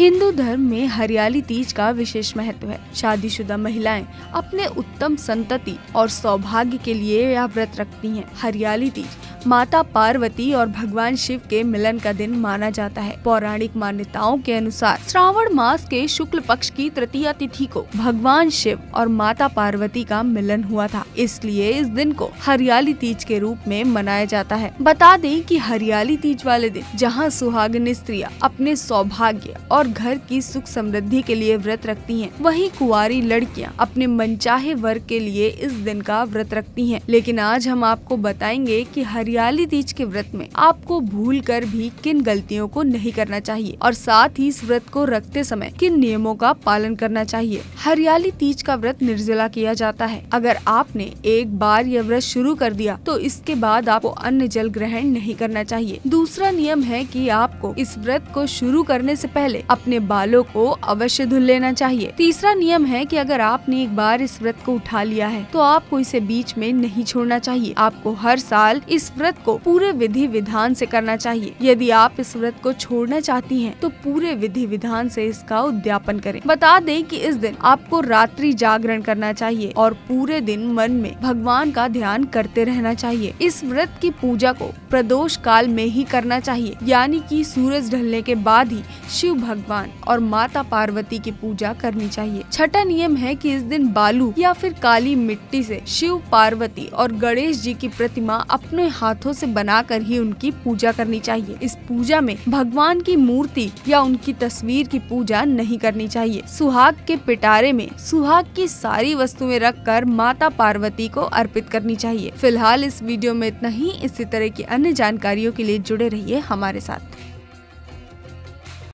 हिंदू धर्म में हरियाली तीज का विशेष महत्व है। शादीशुदा महिलाएँ अपने उत्तम संतति और सौभाग्य के लिए यह व्रत रखती हैं। हरियाली तीज, माता पार्वती और भगवान शिव के मिलन का दिन माना जाता है। पौराणिक मान्यताओं के अनुसार श्रावण मास के शुक्ल पक्ष की तृतीय तिथि को भगवान शिव और माता पार्वती का मिलन हुआ था। इसलिए इस दिन को हरियाली तीज के रूप में मनाया जाता है। बता दें कि हरियाली तीज वाले दिन, जहाँ सुहागिनी स्त्रियाँ अपने सौभाग्य और घर की सुख समृद्धि के लिए व्रत रखती हैं, वहीं कुंवारी लड़कियाँ अपने मनचाहे वर्ग के लिए इस दिन का व्रत रखती हैं। लेकिन आज हम आपको बताएँगे कि हरियाली तीज के व्रत में आपको भूल कर भी किन गलतियों को नहीं करना चाहिए और साथ ही इस व्रत को रखते समय किन नियमों का पालन करना चाहिए। हरियाली तीज का व्रत निर्जला किया जाता है। अगर आपने एक बार यह व्रत शुरू कर दिया तो इसके बाद आपको अन्न जल ग्रहण नहीं करना चाहिए। दूसरा नियम है कि आपको इस व्रत को शुरू करने से पहले अपने बालों को अवश्य धुल लेना चाहिए। तीसरा नियम है कि अगर आपने एक बार इस व्रत को उठा लिया है तो आपको इसे बीच में नहीं छोड़ना चाहिए। आपको हर साल इस व्रत को पूरे विधि विधान से करना चाहिए। यदि आप इस व्रत को छोड़ना चाहती हैं, तो पूरे विधि विधान से इसका उद्यापन करें। बता दें कि इस दिन आपको रात्रि जागरण करना चाहिए और पूरे दिन मन में भगवान का ध्यान करते रहना चाहिए। इस व्रत की पूजा को प्रदोष काल में ही करना चाहिए यानी कि सूरज ढलने के बाद ही शिव भगवान और माता पार्वती की पूजा करनी चाहिए। छठा नियम है कि इस दिन बालू या फिर काली मिट्टी से शिव पार्वती और गणेश जी की प्रतिमा अपने हाथों से बनाकर ही उनकी पूजा करनी चाहिए। इस पूजा में भगवान की मूर्ति या उनकी तस्वीर की पूजा नहीं करनी चाहिए। सुहाग के पिटारे में सुहाग की सारी वस्तुएँ रख कर माता पार्वती को अर्पित करनी चाहिए। फ़िलहाल इस वीडियो में इतना ही। इसी तरह की अन्य जानकारियों के लिए जुड़े रहिए हमारे साथ।